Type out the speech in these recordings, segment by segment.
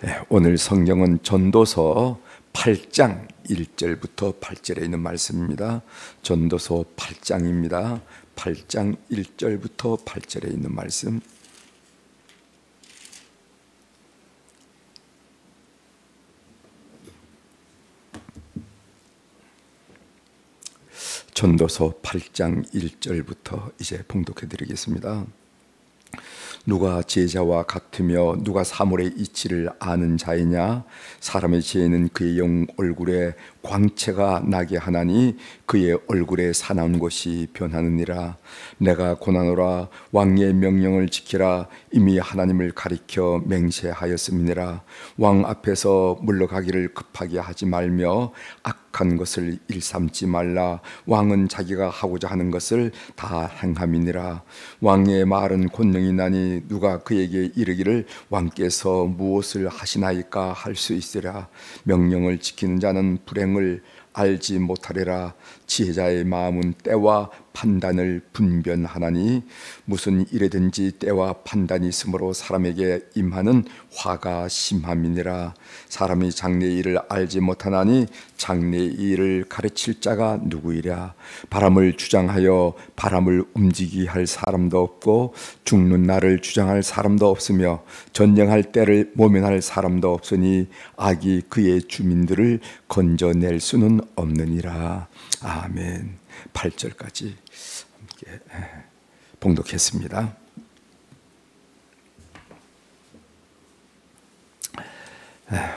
네, 오늘 성경은 전도서 8장 1절부터 8절에 있는 말씀입니다. 전도서 8장입니다. 8장 1절부터 8절에 있는 말씀. 전도서 8장 1절부터 이제 봉독해 드리겠습니다. 누가 제자와 같으며 누가 사물의 이치를 아는 자이냐? 사람의 지혜는 그의 영 얼굴에 광채가 나게 하나니 그의 얼굴에 사나운 것이 변하느니라. 내가 고난하노라 왕의 명령을 지키라. 이미 하나님을 가리켜 맹세하였음이니라. 왕 앞에서 물러가기를 급하게 하지 말며 악 한 것을 일삼지 말라. 왕은 자기가 하고자 하는 것을 다 행함이니라. 왕의 말은 권능이 나니 누가 그에게 이르기를 왕께서 무엇을 하시나이까 할 수 있으라 명령을 지키는 자는 불행을 알지 못하리라 지혜자의 마음은 때와 판단을 분변하나니 무슨 일에든지 때와 판단이 있으므로 사람에게 임하는 화가 심함이니라. 사람이 장래의 일을 알지 못하나니 장래의 일을 가르칠 자가 누구이랴? 바람을 주장하여 바람을 움직이게 할 사람도 없고 죽는 날을 주장할 사람도 없으며 전쟁할 때를 모면할 사람도 없으니 악이 그의 주민들을 건져낼 수는 없느니라 아멘 8절까지 함께 봉독했습니다.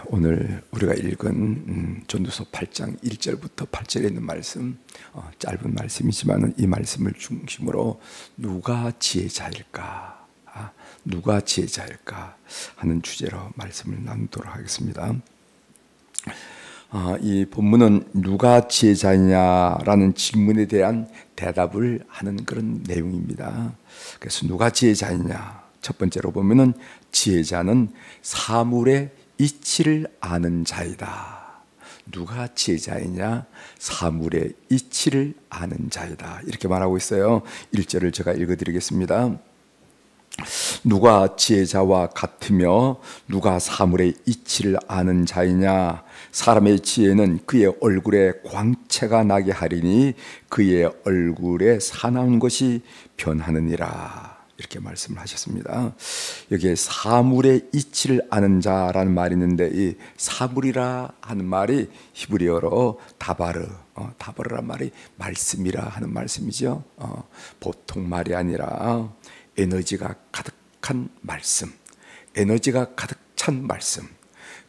오늘 우리가 읽은 음, 전도서 8장 1절부터 8절에 있는 말씀 어, 짧은 말씀이지만 이 말씀을 중심으로 누가 지혜자일까 아, 누가 지혜자일까 하는 주제로 말씀을 나누도록 하겠습니다. 아, 이 본문은 누가 지혜자냐라는 질문에 대한 대답을 하는 그런 내용입니다. 그래서 누가 지혜자냐? 첫 번째로 보면은 지혜자는 사물의 이치를 아는 자이다. 누가 지혜자이냐? 사물의 이치를 아는 자이다. 이렇게 말하고 있어요. 1절을 제가 읽어 드리겠습니다. 누가 지혜자와 같으며 누가 사물의 이치를 아는 자이냐 사람의 지혜는 그의 얼굴에 광채가 나게 하리니 그의 얼굴에 사나운 것이 변하느니라 이렇게 말씀을 하셨습니다. 여기에 사물의 이치를 아는 자라는 말이 있는데 이 사물이라 하는 말이 히브리어로 다바르 어, 다바르란 말이 말씀이라 하는 말씀이죠. 어, 보통 말이 아니라 에너지가 가득 한 말씀, 에너지가 가득 찬 말씀,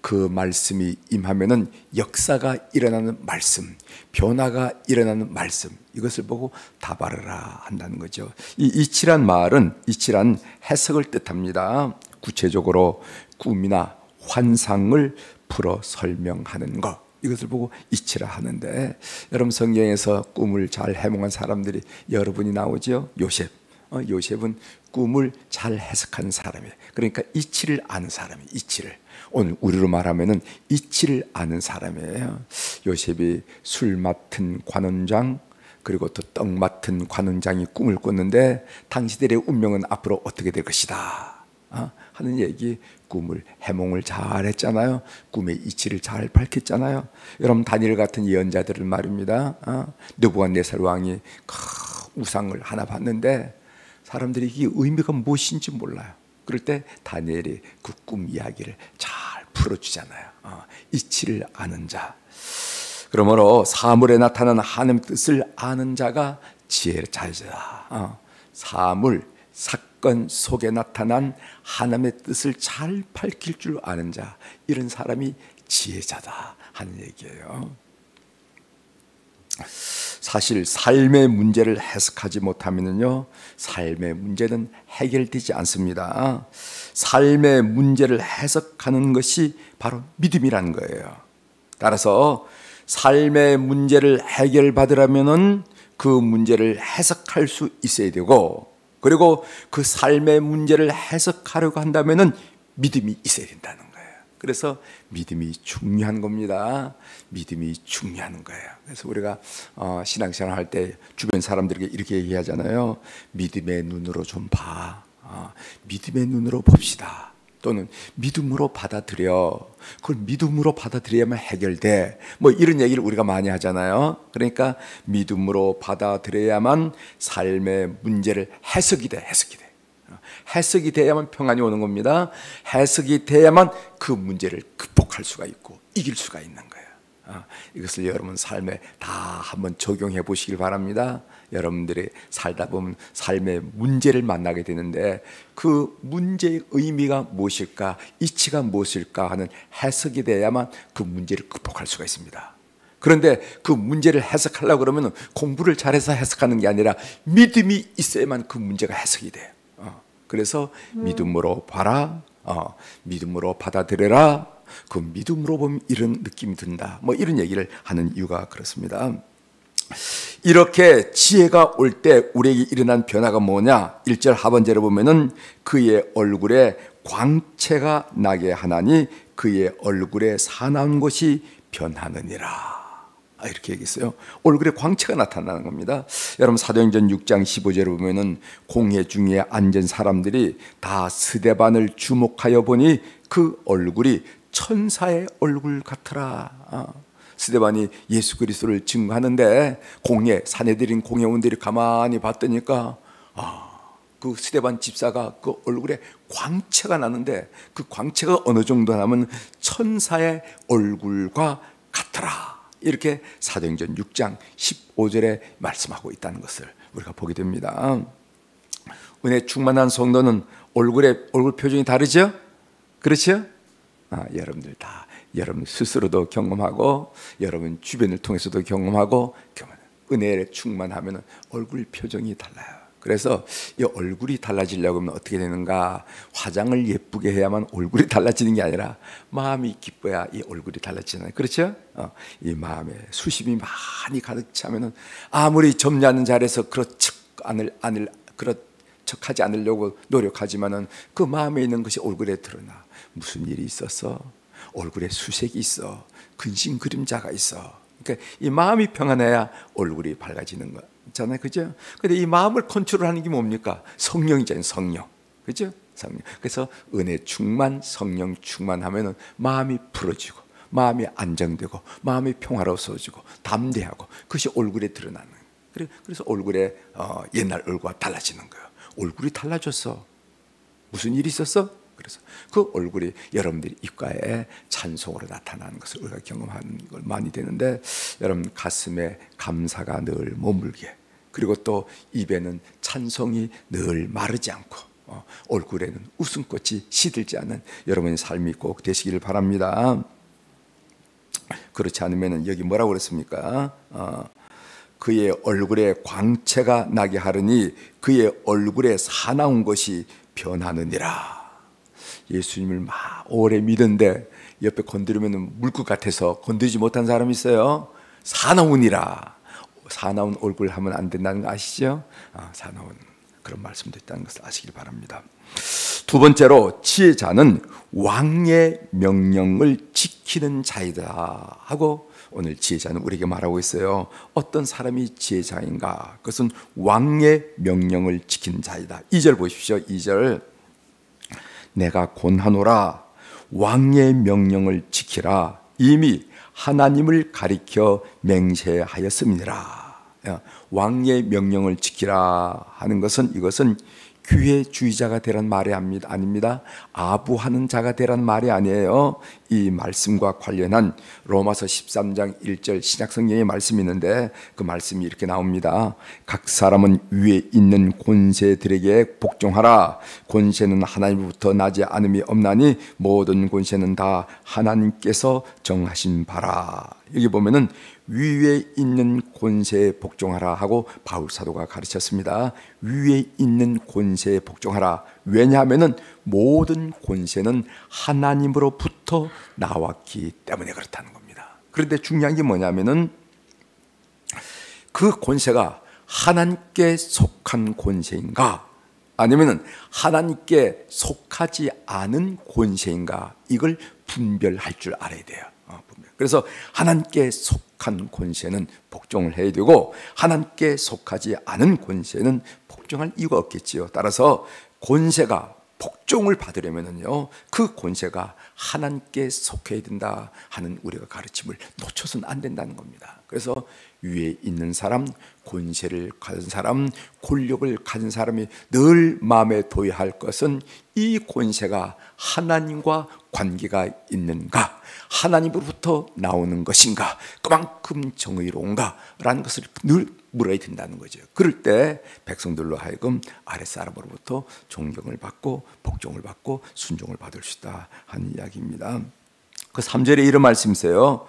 그 말씀이 임하면은 역사가 일어나는 말씀, 변화가 일어나는 말씀, 이것을 보고 다바르라 한다는 거죠. 이 이치란 말은 이치란 해석을 뜻합니다. 구체적으로 꿈이나 환상을 풀어 설명하는 것. 이것을 보고 이치라 하는데 여러분 성경에서 꿈을 잘 해몽한 사람들이 여러분이 나오죠. 요셉, 어, 요셉은 꿈을 잘 해석하는 사람이에요. 그러니까 이치를 아는 사람이 이치를. 오늘 우리로 말하면은 이치를 아는 사람이에요. 요셉이 술 맡은 관원장 그리고 또 떡 맡은 관원장이 꿈을 꿨는데 당시들의 운명은 앞으로 어떻게 될 것이다. 어? 하는 얘기 꿈을 해몽을 잘 했잖아요. 꿈의 이치를 잘 밝혔잖아요. 여러분 다니엘 같은 예언자들을 말입니다. 어? 느부갓네살 왕이 우상을 하나 봤는데 사람들이 이게 의미가 무엇인지 몰라요. 그럴 때 다니엘이 그 꿈 이야기를 잘 풀어주잖아요. 어, 이치를 아는 자. 그러므로 사물에 나타난 하나님 뜻을 아는 자가 지혜자이다. 어, 사물, 사건 속에 나타난 하나님의 뜻을 잘 밝힐 줄 아는 자. 이런 사람이 지혜자다 하는 얘기예요. 사실 삶의 문제를 해석하지 못하면요 삶의 문제는 해결되지 않습니다. 삶의 문제를 해석하는 것이 바로 믿음이라는 거예요. 따라서 삶의 문제를 해결받으려면은 그 문제를 해석할 수 있어야 되고 그리고 그 삶의 문제를 해석하려고 한다면은 믿음이 있어야 된다는. 그래서 믿음이 중요한 겁니다. 믿음이 중요한 거예요. 그래서 우리가 어, 신앙생활 할 때 주변 사람들에게 이렇게 얘기하잖아요. 믿음의 눈으로 좀 봐. 어, 믿음의 눈으로 봅시다. 또는 믿음으로 받아들여. 그걸 믿음으로 받아들여야만 해결돼. 뭐 이런 얘기를 우리가 많이 하잖아요. 그러니까 믿음으로 받아들여야만 삶의 문제를 해석이 돼, 해석이 돼. 해석이 돼야만 평안이 오는 겁니다. 해석이 돼야만 그 문제를 극복할 수가 있고 이길 수가 있는 거예요. 아, 이것을 여러분 삶에 다 한번 적용해 보시길 바랍니다. 여러분들이 살다 보면 삶의 문제를 만나게 되는데 그 문제의 의미가 무엇일까, 이치가 무엇일까 하는 해석이 돼야만 그 문제를 극복할 수가 있습니다. 그런데 그 문제를 해석하려고 그러면 공부를 잘해서 해석하는 게 아니라 믿음이 있어야만 그 문제가 해석이 돼요. 어, 그래서 믿음으로 봐라, 어, 믿음으로 받아들여라. 그 믿음으로 보면 이런 느낌이 든다. 뭐 이런 얘기를 하는 이유가 그렇습니다. 이렇게 지혜가 올 때 우리에게 일어난 변화가 뭐냐? 1절 하반절에 보면은 그의 얼굴에 광채가 나게 하나니 그의 얼굴에 사나운 것이 변하느니라. 아, 이렇게 얘기했어요. 얼굴에 광채가 나타나는 겁니다. 여러분 사도행전 6장 15절에 보면은 공회 중에 앉은 사람들이 다 스데반을 주목하여 보니 그 얼굴이 천사의 얼굴 같더라. 아. 스데반이 예수 그리스도를 증거하는데 공예 사내들인 공예원들이 가만히 봤더니까 아, 그 스데반 집사가 그 얼굴에 광채가 나는데 그 광채가 어느 정도 나면 천사의 얼굴과 같더라. 이렇게 사도행전 6장 15절에 말씀하고 있다는 것을 우리가 보게 됩니다. 은혜 충만한 성도는 얼굴에 얼굴 표정이 다르죠? 그렇죠? 아, 여러분들 다 여러분 스스로도 경험하고 여러분 주변을 통해서도 경험하고 은혜에 충만하면 얼굴 표정이 달라요. 그래서 이 얼굴이 달라지려고 하면 어떻게 되는가? 화장을 예쁘게 해야만 얼굴이 달라지는 게 아니라 마음이 기뻐야 이 얼굴이 달라지잖아요. 그렇죠? 어, 이 마음에 수심이 많이 가득 차면은 아무리 점잖은 자리에서 그렇척 않을 않을 그렇척하지 않으려고 노력하지만은 그 마음에 있는 것이 얼굴에 드러나. 무슨 일이 있었어? 얼굴에 수색이 있어. 근심 그림자가 있어. 그러니까 이 마음이 평안해야 얼굴이 밝아지는 거 잖아요. 그죠? 근데 이 마음을 컨트롤하는 게 뭡니까? 성령이잖아요. 성령. 그죠? 성령. 그래서 은혜 충만, 성령 충만하면은 마음이 풀어지고 마음이 안정되고 마음이 평화로워지고 담대하고 그것이 얼굴에 드러나는 거예요. 그래서 얼굴에 어, 옛날 얼굴과 달라지는 거예요. 얼굴이 달라졌어. 무슨 일이 있었어? 그래서 그 얼굴이 여러분들이 입가에 찬송으로 나타나는 것을 우리가 경험하는 걸 많이 되는데 여러분 가슴에 감사가 늘 머물게 그리고 또 입에는 찬송이 늘 마르지 않고 어, 얼굴에는 웃음꽃이 시들지 않는 여러분의 삶이 꼭 되시기를 바랍니다. 그렇지 않으면 여기 뭐라고 그랬습니까? 어, 그의 얼굴에 광채가 나게 하르니 그의 얼굴에 사나운 것이 변하느니라. 예수님을 막 오래 믿은데 옆에 건드리면 물 것 같아서 건드리지 못한 사람이 있어요. 사나운이라. 사나운 얼굴 하면 안 된다는 거 아시죠? 아, 사나운 그런 말씀도 있다는 것을 아시길 바랍니다. 두 번째로 지혜자는 왕의 명령을 지키는 자이다 하고 오늘 지혜자는 우리에게 말하고 있어요. 어떤 사람이 지혜자인가? 그것은 왕의 명령을 지키는 자이다. 2절 보십시오. 2절 내가 권하노라 왕의 명령을 지키라 이미 하나님을 가리켜 맹세하였습니다. 왕의 명령을 지키라 하는 것은 이것은 규회주의자가 되란 말이 아닙니다. 아부하는 자가 되란 말이 아니에요. 이 말씀과 관련한 로마서 13장 1절 신약성경의 말씀이 있는데 그 말씀이 이렇게 나옵니다. 각 사람은 위에 있는 권세들에게 복종하라. 권세는 하나님부터 나지 않음이 없나니 모든 권세는 다 하나님께서 정하신 바라. 여기 보면은 위에 있는 권세에 복종하라 하고 바울 사도가 가르쳤습니다. 위에 있는 권세에 복종하라. 왜냐하면은 모든 권세는 하나님으로부터 나왔기 때문에 그렇다는 겁니다. 그런데 중요한 게 뭐냐면은 그 권세가 하나님께 속한 권세인가 아니면은 하나님께 속하지 않은 권세인가 이걸 분별할 줄 알아야 돼요. 어, 그래서 하나님께 속한 권세는 복종을 해야 되고 하나님께 속하지 않은 권세는 복종할 이유가 없겠지요. 따라서 권세가 복종을 받으려면은요 그 권세가 하나님께 속해야 된다 하는 우리가 가르침을 놓쳐서는 안 된다는 겁니다. 그래서 위에 있는 사람, 권세를 가진 사람, 권력을 가진 사람이 늘 마음에 둬야 것은 이 권세가 하나님과 관계가 있는가, 하나님으로부터 나오는 것인가, 그만큼 정의로운가? 라는 것을 늘 물어야 된다는 거죠. 그럴 때 백성들로 하여금 아랫 사람으로부터 존경을 받고 복종을 받고 순종을 받을 수 있다 하는 이야기입니다. 그 3절에 이런 말씀이세요.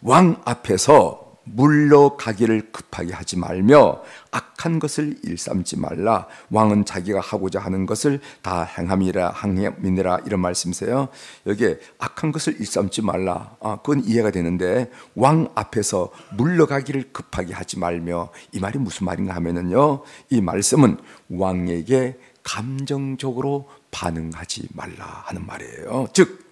왕 앞에서 물러가기를 급하게 하지 말며 악한 것을 일삼지 말라. 왕은 자기가 하고자 하는 것을 다 행함이라 행함이니라 이런 말씀이세요. 여기에 악한 것을 일삼지 말라. 아, 그건 이해가 되는데 왕 앞에서 물러가기를 급하게 하지 말며 이 말이 무슨 말인가 하면은요 이 말씀은 왕에게 감정적으로 반응하지 말라 하는 말이에요. 즉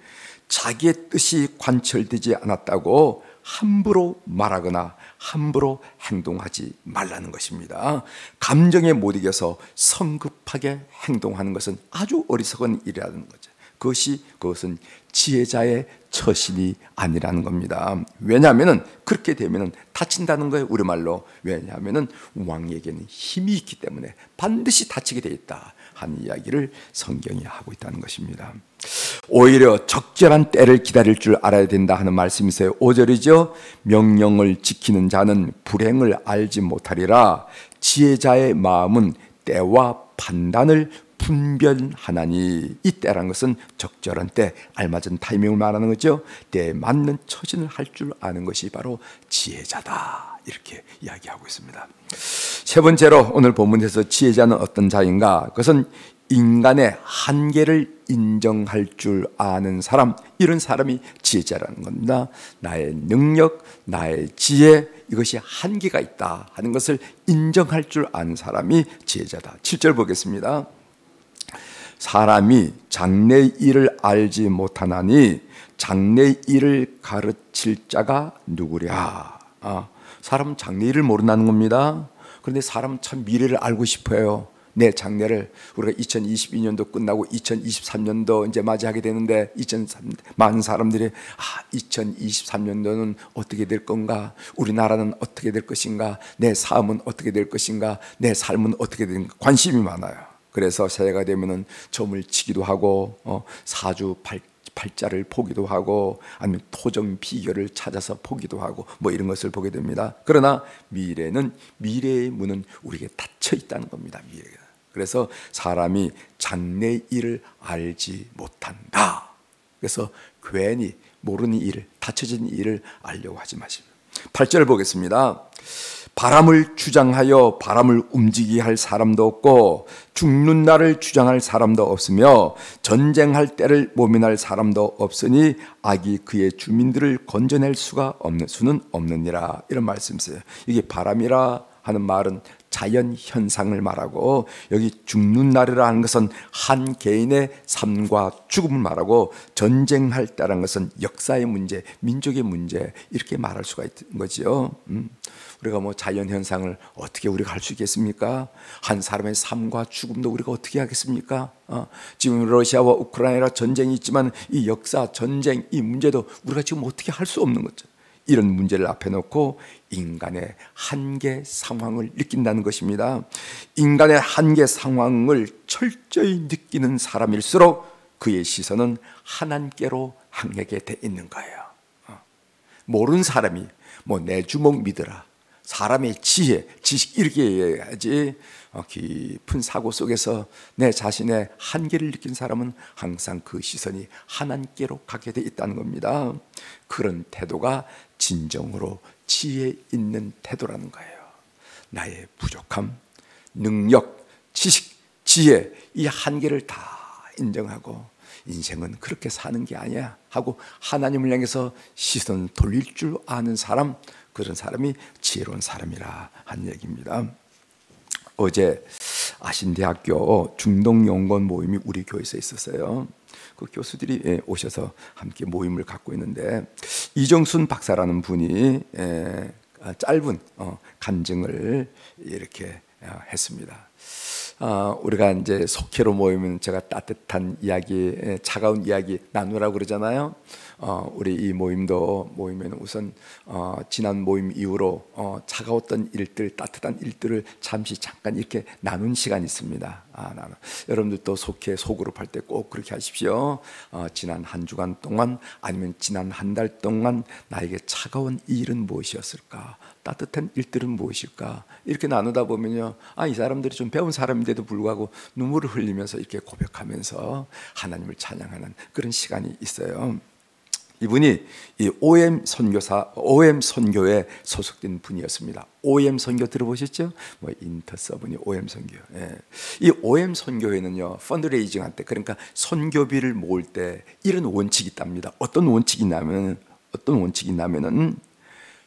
자기의 뜻이 관철되지 않았다고 함부로 말하거나 함부로 행동하지 말라는 것입니다. 감정에 못 이겨서 성급하게 행동하는 것은 아주 어리석은 일이라는 거죠. 그것이 그것은 지혜자의 처신이 아니라는 겁니다. 왜냐하면 그렇게 되면 다친다는 거예요. 우리말로 왜냐하면 왕에게는 힘이 있기 때문에 반드시 다치게 돼 있다 하는 이야기를 성경이 하고 있다는 것입니다. 오히려 적절한 때를 기다릴 줄 알아야 된다 하는 말씀이세요. 5절이죠. 명령을 지키는 자는 불행을 알지 못하리라. 지혜자의 마음은 때와 판단을 분별하나니 이 때란 것은 적절한 때 알맞은 타이밍을 말하는 거죠. 때에 맞는 처신을 할 줄 아는 것이 바로 지혜자다. 이렇게 이야기하고 있습니다. 세 번째로 오늘 본문에서 지혜자는 어떤 자인가? 그것은 인간의 한계를 인정할 줄 아는 사람, 이런 사람이 지혜자라는 겁니다. 나의 능력, 나의 지혜, 이것이 한계가 있다 하는 것을 인정할 줄 아는 사람이 지혜자다. 7절 보겠습니다. 사람이 장래 일을 알지 못하나니 장래 일을 가르칠 자가 누구랴? 아, 사람 장래 일을 모른다는 겁니다. 그런데 사람 참 미래를 알고 싶어요. 내 장래를 우리가 2022년도 끝나고 2023년도 이제 맞이하게 되는데 2003 많은 사람들이 아 2023년도는 어떻게 될 건가? 우리나라는 어떻게 될 것인가? 내 삶은 어떻게 될 것인가? 내 삶은 어떻게 될 관심이 많아요. 그래서 새해가 되면은 점을 치기도 하고 어, 사주 팔 팔자를 보기도 하고 아니면 토정 비결을 찾아서 보기도 하고 뭐 이런 것을 보게 됩니다. 그러나 미래는 미래의 문은 우리에게 닫혀 있다는 겁니다. 미래가. 그래서 사람이 장래 일을 알지 못한다. 그래서 괜히 모르는 일을 닫혀진 일을 알려고 하지 마십니다. 8절 보겠습니다. 바람을 주장하여 바람을 움직이게 할 사람도 없고 죽는 날을 주장할 사람도 없으며 전쟁할 때를 모면할 사람도 없으니 악이 그의 주민들을 건져낼 수가 없는 수는 없느니라 이런 말씀이세요. 이게 바람이라 하는 말은 자연 현상을 말하고 여기 죽는 날이라 하는 것은 한 개인의 삶과 죽음을 말하고 전쟁할 때라는 것은 역사의 문제, 민족의 문제 이렇게 말할 수가 있는 거지요. 음. 우리가 뭐 자연 현상을 어떻게 우리가 할 수 있겠습니까? 한 사람의 삶과 죽음도 우리가 어떻게 하겠습니까? 어, 지금 러시아와 우크라이나 전쟁이 있지만 이 역사 전쟁 이 문제도 우리가 지금 어떻게 할 수 없는 거죠. 이런 문제를 앞에 놓고 인간의 한계 상황을 느낀다는 것입니다. 인간의 한계 상황을 철저히 느끼는 사람일수록 그의 시선은 하나님께로 향하게 돼 있는 거예요. 어. 모르는 사람이 뭐 내 주먹 믿으라. 사람의 지혜, 지식 이렇게 해야지 어, 깊은 사고 속에서 내 자신의 한계를 느낀 사람은 항상 그 시선이 하나님께로 가게 돼 있다는 겁니다. 그런 태도가 진정으로 지혜 있는 태도라는 거예요. 나의 부족함, 능력, 지식, 지혜 이 한계를 다 인정하고 인생은 그렇게 사는 게 아니야 하고 하나님을 향해서 시선 돌릴 줄 아는 사람 그런 사람이 지혜로운 사람이라 한 얘기입니다. 어제 아신대학교 중동연구원 모임이 우리 교회에서 있었어요. 그 교수들이 예, 오셔서 함께 모임을 갖고 있는데 이정순 박사라는 분이 예, 짧은 어, 간증을 이렇게 어, 했습니다. 어, 우리가 이제 속회로 모이면 제가 따뜻한 이야기, 차가운 이야기 나누라고 그러잖아요. 어, 우리 이 모임도 모이면 우선 어, 지난 모임 이후로 어, 차가웠던 일들, 따뜻한 일들을 잠시 잠깐 이렇게 나눈 시간이 있습니다. 아, 나는 여러분들도 속회 소그룹 할 때 꼭 그렇게 하십시오. 어, 지난 한 주간 동안 아니면 지난 한 달 동안 나에게 차가운 일은 무엇이었을까? 따뜻한 일들은 무엇일까? 이렇게 나누다 보면요. 아, 이 사람들이 좀 배운 사람인데도 불구하고 눈물을 흘리면서 이렇게 고백하면서 하나님을 찬양하는 그런 시간이 있어요. 이분이 이 OM 선교사, OM 선교에 소속된 분이었습니다. OM 선교 들어보셨죠? 뭐 인터 서브니 OM 선교. 예. 이 OM 선교회는요, 펀드레이징 할 때, 그러니까 선교비를 모을 때 이런 원칙이 있답니다. 어떤 원칙이 있냐면, 어떤 원칙이 있냐면은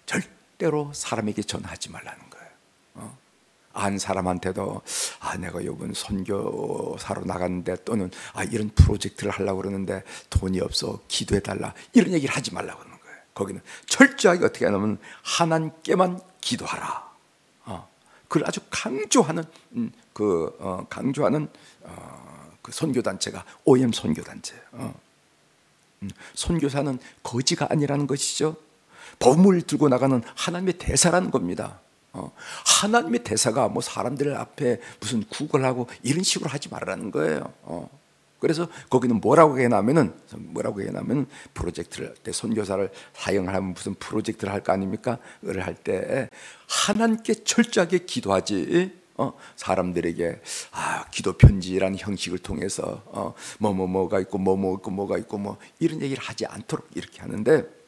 절대로 사람에게 전하지 말라는? 안 사람한테도 아 내가 요번 선교사로 나갔는데 또는 아 이런 프로젝트를 하려고 그러는데 돈이 없어 기도해 달라 이런 얘기를 하지 말라고 그러는 거예요. 거기는 철저하게 어떻게 하냐면 하나님께만 기도하라. 어, 그걸 아주 강조하는 음, 그 어, 강조하는 어, 그 선교 단체가 OM 선교 단체예요. 어. 음, 선교사는 거지가 아니라는 것이죠. 법을 들고 나가는 하나님의 대사라는 겁니다. 어, 하나님의 대사가 뭐 사람들 앞에 무슨 구걸하고 이런 식으로 하지 말라는 거예요. 어. 그래서 거기는 뭐라고 해냐면은 뭐라고 해냐면 프로젝트를 때 선교사를 사용을 하면 무슨 프로젝트를 할 거 아닙니까? 을 할 때 하나님께 철저하게 기도하지. 어, 사람들에게 아 기도 편지라는 형식을 통해서 어, 뭐뭐 뭐가 있고 뭐뭐 뭐 있고 뭐가 있고 뭐 이런 얘기를 하지 않도록 이렇게 하는데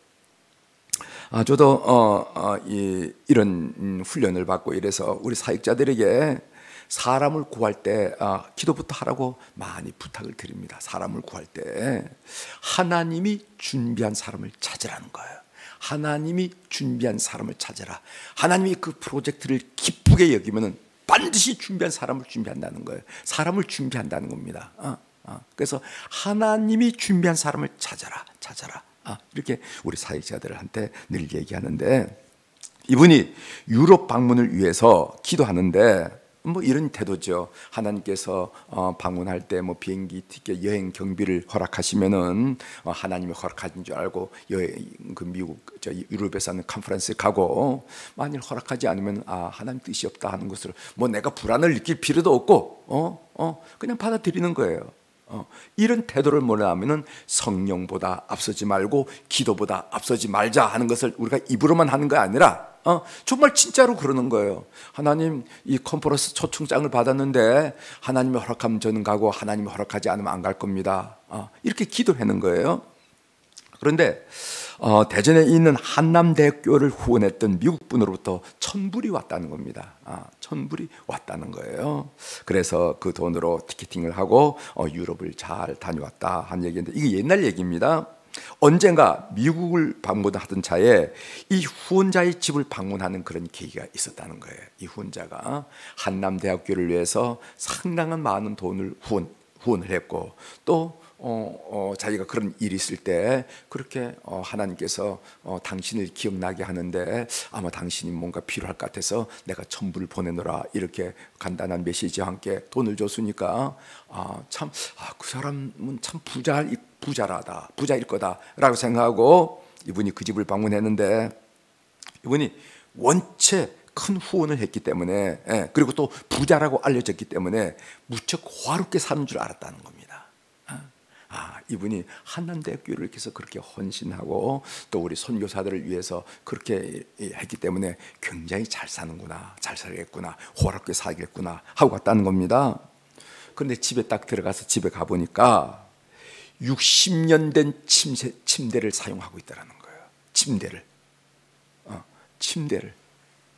아, 저도 어, 어, 이, 이런 음, 훈련을 받고 이래서 우리 사역자들에게 사람을 구할 때 아, 기도부터 하라고 많이 부탁을 드립니다. 사람을 구할 때 하나님이 준비한 사람을 찾으라는 거예요. 하나님이 준비한 사람을 찾아라. 하나님이 그 프로젝트를 기쁘게 여기면은 반드시 준비한 사람을 준비한다는 거예요. 사람을 준비한다는 겁니다. 어, 어. 그래서 하나님이 준비한 사람을 찾아라, 찾아라. 아, 이렇게 우리 사역자들한테 늘 얘기하는데 이분이 유럽 방문을 위해서 기도하는데 뭐 이런 태도죠. 하나님께서 어, 방문할 때 뭐 비행기 티켓 여행 경비를 허락하시면은 어, 하나님이 허락하신 줄 알고 여행 그 미국 저 유럽에서 하는 컨퍼런스 가고 만일 허락하지 않으면 아 하나님 뜻이 없다 하는 것을 뭐 내가 불안을 느낄 필요도 없고 어 어, 그냥 받아들이는 거예요. 어, 이런 태도를 뭐냐면은 성령보다 앞서지 말고 기도보다 앞서지 말자 하는 것을 우리가 입으로만 하는 거 아니라 어, 정말 진짜로 그러는 거예요. 하나님 이 컨퍼런스 초청장을 받았는데 하나님이 허락하면 저는 가고 하나님이 허락하지 않으면 안 갈 겁니다. 어, 이렇게 기도하는 거예요. 그런데 어, 대전에 있는 한남대학교를 후원했던 미국 분으로부터 천불이 왔다는 겁니다. 아, 천불이 왔다는 거예요. 그래서 그 돈으로 티켓팅을 하고 어, 유럽을 잘 다녀왔다 한 얘기인데 이게 옛날 얘기입니다. 언젠가 미국을 방문하던 차에 이 후원자의 집을 방문하는 그런 계기가 있었다는 거예요. 이 후원자가 한남대학교를 위해서 상당한 많은 돈을 후원, 후원을 했고 또 어, 어, 자기가 그런 일이 있을 때 그렇게 어, 하나님께서 어, 당신을 기억나게 하는데 아마 당신이 뭔가 필요할 것 같아서 내가 천불을 보내노라 이렇게 간단한 메시지와 함께 돈을 줬으니까 아, 참, 아, 그 사람은 참 부자, 부자라다, 부자일 거다라고 생각하고 이분이 그 집을 방문했는데 이분이 원체 큰 후원을 했기 때문에 예, 그리고 또 부자라고 알려졌기 때문에 무척 화롭게 사는 줄 알았다는 겁니다. 아, 이분이 한남대학교를 해서 그렇게 헌신하고 또 우리 선교사들을 위해서 그렇게 했기 때문에 굉장히 잘 사는구나, 잘 살겠구나, 호락게 살겠구나 하고 갔다는 겁니다. 그런데 집에 딱 들어가서 집에 가보니까 60년 된 침대, 침대를 사용하고 있다는 거예요. 침대를. 어, 침대를.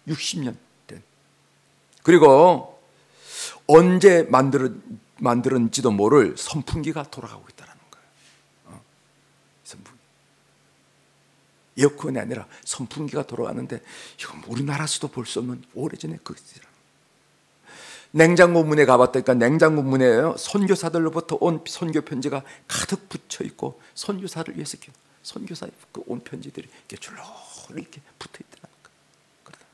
60년 된. 그리고 언제 만들어 만들었지도 모를 선풍기가 돌아가고 있다는 거예요. 어? 선풍기. 에어컨이 아니라 선풍기가 돌아가는데 이건 우리나라에서도 볼 수 없는 오래전에 그 냉장고 문에 가봤다니까 냉장고 문에요 선교사들로부터 온 선교 편지가 가득 붙여 있고 선교사를 위해서 선교사 그온 편지들이 이렇게 줄로 이렇게 붙어 거예요.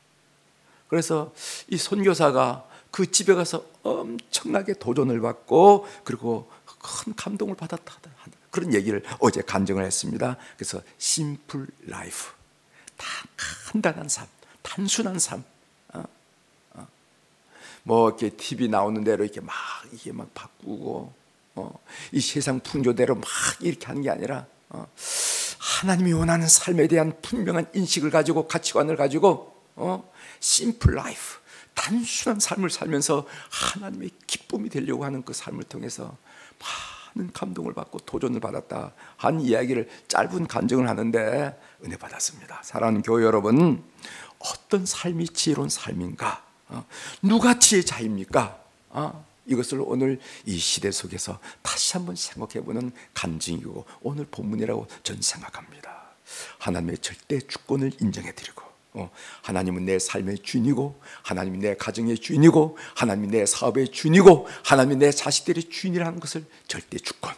그래서 이 선교사가 그 집에 가서 엄청나게 도전을 받고 그리고 큰 감동을 받았다 그런 얘기를 어제 간증을 했습니다. 그래서 심플 라이프 다 간단한 삶, 단순한 삶. 어? 어. 뭐 이렇게 TV 나오는 대로 이렇게 막 이게 막 바꾸고 어. 이 세상 풍조대로 막 이렇게 하는 게 아니라 어. 하나님이 원하는 삶에 대한 분명한 인식을 가지고 가치관을 가지고 어? 심플 라이프 단순한 삶을 살면서 하나님의 기쁨이 되려고 하는 그 삶을 통해서 많은 감동을 받고 도전을 받았다 한 이야기를 짧은 간증을 하는데 은혜 받았습니다. 사랑하는 교회 여러분, 어떤 삶이 지혜로운 삶인가? 어? 누가 지혜자입니까? 어? 이것을 오늘 이 시대 속에서 다시 한번 생각해보는 간증이고 오늘 본문이라고 저는 생각합니다. 하나님의 절대 주권을 인정해드리고 어, 하나님은 내 삶의 주인이고 하나님이 내 가정의 주인이고 하나님이 내 사업의 주인이고 하나님이 내 자식들의 주인이라는 것을 절대 주권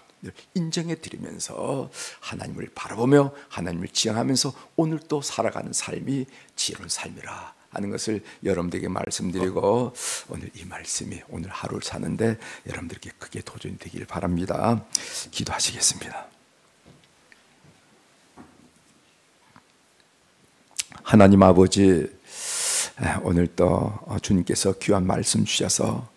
인정해 드리면서 하나님을 바라보며 하나님을 지향하면서 오늘 또 살아가는 삶이 지혜로운 삶이라 하는 것을 여러분들에게 말씀드리고 오늘 이 말씀이 오늘 하루를 사는데 여러분들께 크게 도전이 되길 바랍니다. 기도하시겠습니다. 하나님 아버지 오늘 또 주님께서 귀한 말씀 주셔서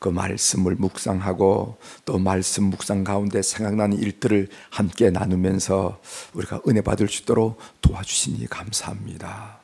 그 말씀을 묵상하고 또 말씀 묵상 가운데 생각나는 일들을 함께 나누면서 우리가 은혜 받을 수 있도록 도와주시니 감사합니다.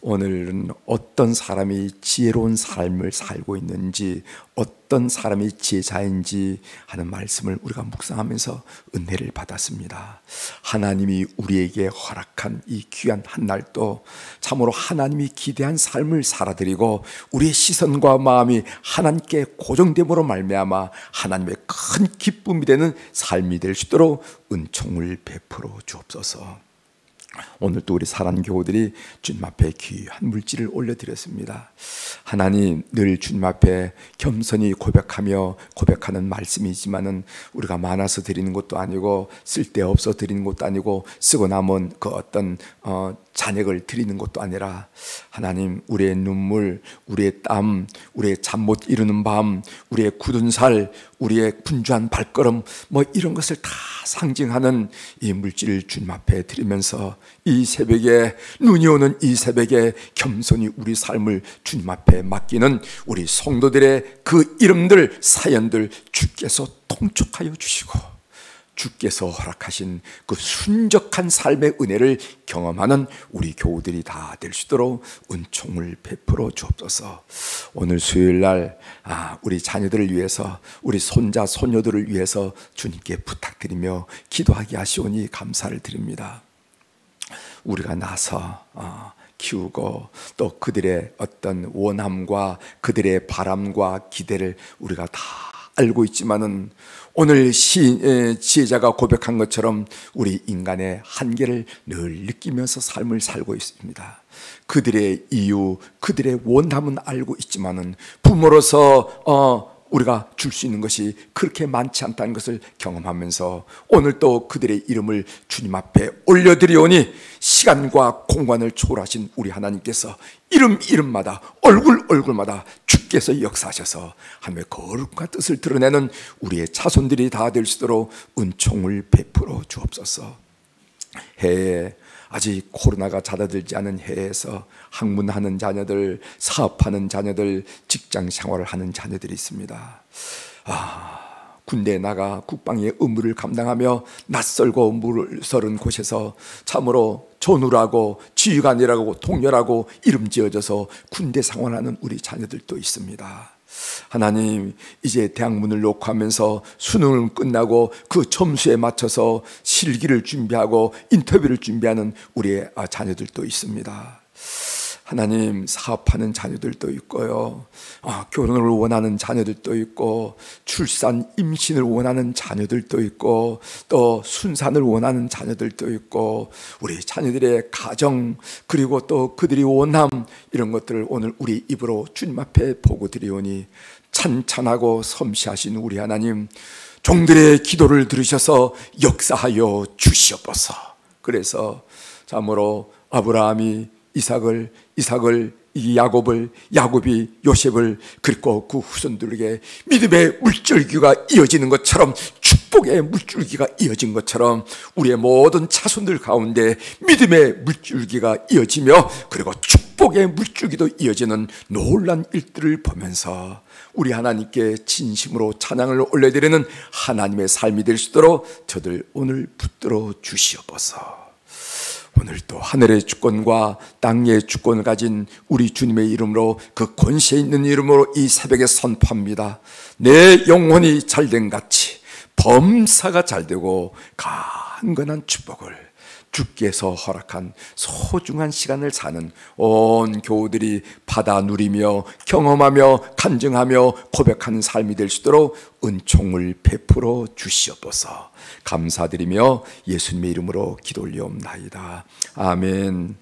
오늘은 어떤 사람이 지혜로운 삶을 살고 있는지, 어떤 사람이 지혜자인지 하는 말씀을 우리가 묵상하면서 은혜를 받았습니다. 하나님이 우리에게 허락한 이 귀한 한날도 참으로 하나님이 기대한 삶을 살아드리고 우리의 시선과 마음이 하나님께 고정됨으로 말미암아 하나님의 큰 기쁨이 되는 삶이 될 수 있도록 은총을 베풀어 주옵소서. 오늘 또 우리 사랑 교우들이 주님 앞에 귀한 물질을 올려드렸습니다. 하나님 늘 주님 앞에 겸손히 고백하며 고백하는 말씀이지만은 우리가 많아서 드리는 것도 아니고 쓸데없어 드리는 것도 아니고 쓰고 남은 그 어떤 어, 잔액을 드리는 것도 아니라 하나님 우리의 눈물, 우리의 땀, 우리의 잠 못 이루는 밤, 우리의 굳은 살, 우리의 분주한 발걸음 뭐 이런 것을 다 상징하는 이 물질을 주님 앞에 드리면서 이 새벽에 눈이 오는 이 새벽에 겸손히 우리 삶을 주님 앞에 맡기는 우리 성도들의 그 이름들 사연들 주께서 통촉하여 주시고 주께서 허락하신 그 순적한 삶의 은혜를 경험하는 우리 교우들이 다 될 수 있도록 은총을 베풀어 주옵소서. 오늘 수요일 날 아, 우리 자녀들을 위해서 우리 손자 손녀들을 위해서 주님께 부탁드리며 기도하게 하시오니 감사를 드립니다. 우리가 나서 어, 키우고 또 그들의 어떤 원함과 그들의 바람과 기대를 우리가 다 알고 있지만은 오늘 시, 지혜자가 고백한 것처럼 우리 인간의 한계를 늘 느끼면서 삶을 살고 있습니다. 그들의 이유, 그들의 원함은 알고 있지만은 부모로서 어, 우리가 줄 수 있는 것이 그렇게 많지 않다는 것을 경험하면서 오늘 또 그들의 이름을 주님 앞에 올려드리오니 시간과 공간을 초월하신 우리 하나님께서 이름 이름마다 얼굴 얼굴마다 주 께서 역사하셔서 하나님의 거룩과 뜻을 드러내는 우리의 자손들이 다 될 수 있도록 은총을 베풀어 주옵소서 해에 아직 코로나가 잦아들지 않은 해에서 학문하는 자녀들, 사업하는 자녀들, 직장 생활을 하는 자녀들이 있습니다. 아, 군대에 나가 국방의 의무를 감당하며 낯설고 물설은 곳에서 참으로 전우라고 지휘관이라고 동료라고 이름 지어져서 군대 생활하는 우리 자녀들도 있습니다. 하나님 이제 대학문을 녹화하면서 수능을 끝나고 그 점수에 맞춰서 실기를 준비하고 인터뷰를 준비하는 우리의 자녀들도 있습니다. 하나님 사업하는 자녀들도 있고요. 아, 결혼을 원하는 자녀들도 있고 출산 임신을 원하는 자녀들도 있고 또 순산을 원하는 자녀들도 있고 우리 자녀들의 가정 그리고 또 그들이 원함 이런 것들을 오늘 우리 입으로 주님 앞에 보고 드리오니 찬찬하고 섬시하신 우리 하나님 종들의 기도를 들으셔서 역사하여 주시옵소서. 그래서 참으로 아브라함이 이삭을 이삭을 이 야곱을 야곱이 요셉을 그리고 그 후손들에게 믿음의 물줄기가 이어지는 것처럼 축복의 물줄기가 이어진 것처럼 우리의 모든 자손들 가운데 믿음의 물줄기가 이어지며 그리고 축복의 물줄기도 이어지는 놀란 일들을 보면서 우리 하나님께 진심으로 찬양을 올려드리는 하나님의 삶이 될 수 있도록 저들 오늘 붙들어 주시옵소서. 오늘 또 하늘의 주권과 땅의 주권을 가진 우리 주님의 이름으로 그 권세 있는 이름으로 이 새벽에 선포합니다. 내 영혼이 잘된 같이 범사가 잘되고 강건한 축복을 주께서 허락한 소중한 시간을 사는 온 교우들이 받아 누리며 경험하며 간증하며 고백하는 삶이 될 수 있도록 은총을 베풀어 주시옵소서. 감사드리며 예수님의 이름으로 기도 올리옵나이다. 아멘.